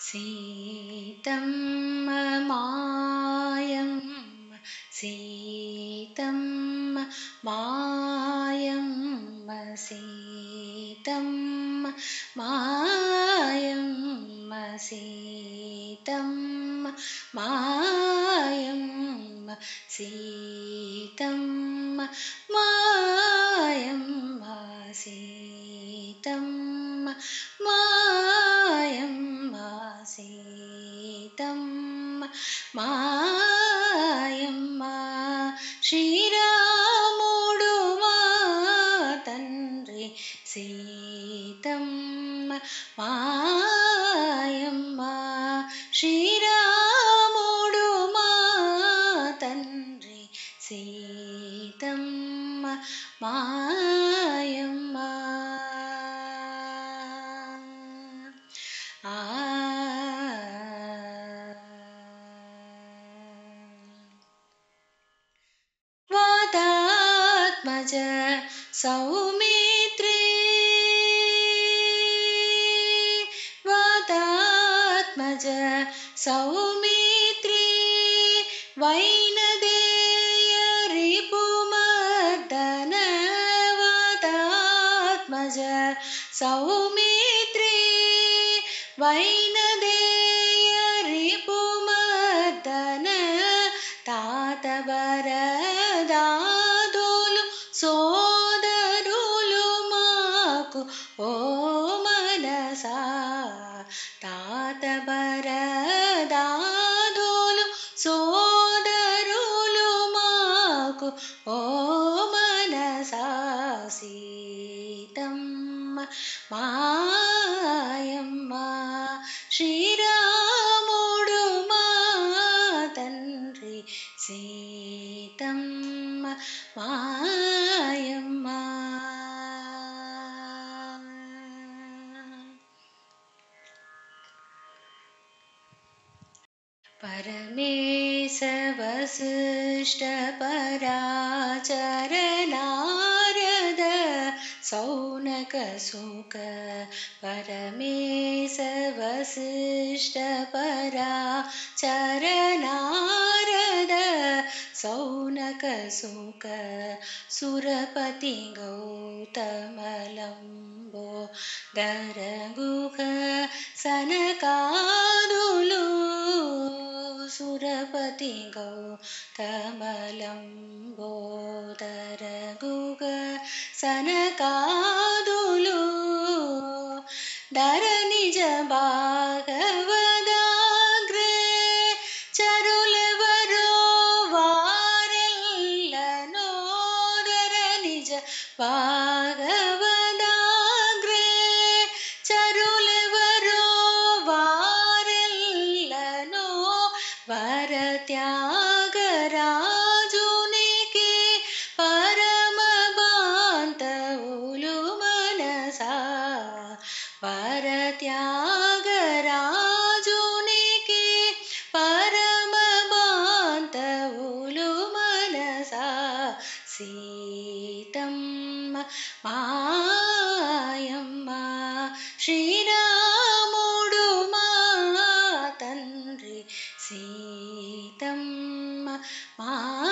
சீதம் மாயம் சீதம் மாயம் சீதம் மாயம் சீதம் மாயம் சீதம் மா మాయమ్మ శ్రీరాముడు మా తండ్రి సీతమ్మ మాయమ్మ శ్రీరాముడు మా తండ్రి సీతమ్మ మాయమ్మ च सौमित्रे। वातात्मज सौमित्रे। वैनदेय रिपुमर्दन वातात्मज सौमित्रे। वैनदेय रिपुमर्दन तातवर ఓ మనసా తాత తాతబరదాదులు సోదరులు మాకు ఓ మనసా సీతమ్మ మాయమ్మ శ్రీరాముడు మా తండ్రి సీతమ్మ మా परमेश वसिष्ठ पराचर नारद सौनकसुक परमेश वसिष्ठ सुरपति गौतमलम्बो दरगुख सनकादुलु सुरपति गौतमलम्बोदरगुग सनकादुलु दर निज भागवदाग्रे चरुलवरो वारेल्लनो दर निज पर ತ್ಯಾಗರಾಜುನಿ ಕೆ ಪರಮ ಬಾಂತವುಲು ಮನಸ ಪರ ತ್ಯಾಗರಾಜುನಿ ಕೆ ಪರಮ ಬಾಂತವುಲು ಮನಸ ಸೀತಮ್ಮ ಮಾಯಮ್ಮ ಶ್ರೀರಾಮ See. ah.